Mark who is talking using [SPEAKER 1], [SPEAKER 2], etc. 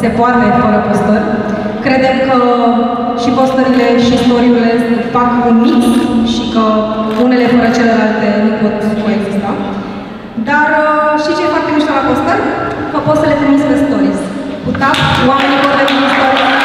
[SPEAKER 1] se poate fără postări. Credem că și postările și storiurile fac un mix și că unele fără celelalte nu pot coexista. Dar uh, și ce e foarte mișto la postări? Că poți să le trimiți pe stories. Cu tap, oamenii pot veni stories.